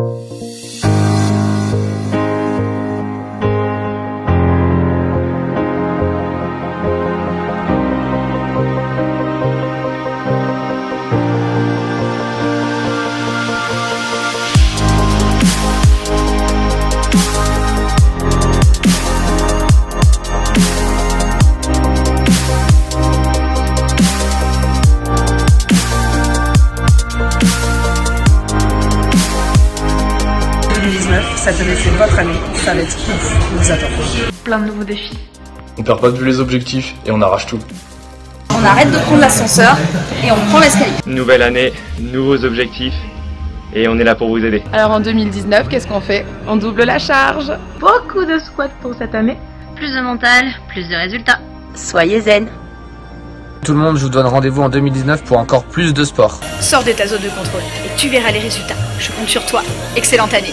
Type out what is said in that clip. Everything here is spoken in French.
嗯。Cette année c'est votre année, ça va être ouf, vous attend. Plein de nouveaux défis. On perd pas de vue les objectifs et on arrache tout. On arrête de prendre l'ascenseur et on prend l'escalier. Nouvelle année, nouveaux objectifs et on est là pour vous aider. Alors en 2019, qu'est-ce qu'on fait? On double la charge. Beaucoup de squats pour cette année. Plus de mental, plus de résultats. Soyez zen. Tout le monde, je vous donne rendez-vous en 2019 pour encore plus de sport. Sors de ta zone de contrôle et tu verras les résultats. Je compte sur toi. Excellente année.